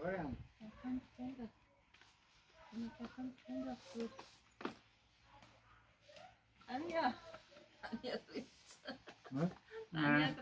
Graham. I can't stand up. I can't stand up good. Anja. Anja trifft. Was? Anja